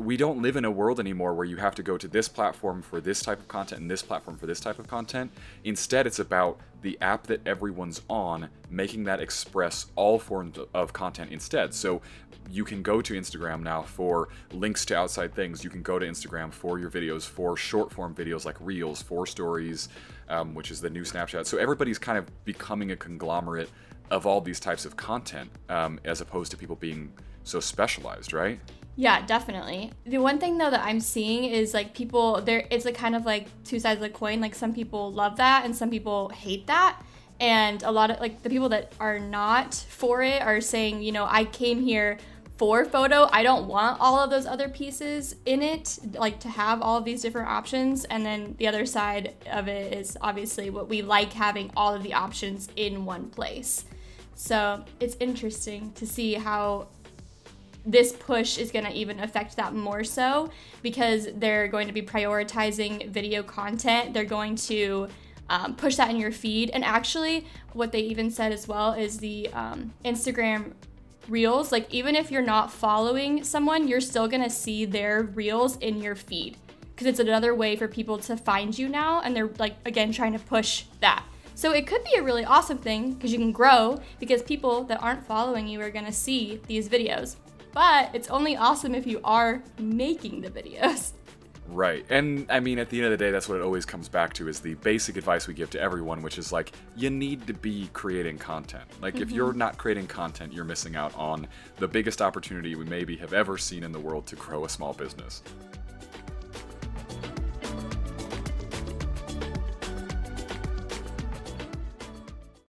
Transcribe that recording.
we don't live in a world anymore where you have to go to this platform for this type of content and this platform for this type of content. Instead, it's about the app that everyone's on, making that express all forms of content instead. So you can go to Instagram now for links to outside things. You can go to Instagram for your videos, for short form videos like Reels, for stories, um, which is the new Snapchat. So everybody's kind of becoming a conglomerate of all these types of content um, as opposed to people being so specialized, right? Yeah, definitely. The one thing though that I'm seeing is like people there it's a kind of like two sides of the coin. Like some people love that and some people hate that. And a lot of like the people that are not for it are saying, you know, I came here for photo. I don't want all of those other pieces in it, like to have all of these different options. And then the other side of it is obviously what we like having all of the options in one place. So it's interesting to see how this push is going to even affect that more so because they're going to be prioritizing video content. They're going to um, push that in your feed. And actually, what they even said as well is the um, Instagram reels. Like, even if you're not following someone, you're still going to see their reels in your feed because it's another way for people to find you now. And they're like, again, trying to push that. So it could be a really awesome thing because you can grow because people that aren't following you are going to see these videos but it's only awesome if you are making the videos. Right. And I mean, at the end of the day, that's what it always comes back to is the basic advice we give to everyone, which is like, you need to be creating content. Like, mm-hmm. if you're not creating content, you're missing out on the biggest opportunity we maybe have ever seen in the world to grow a small business.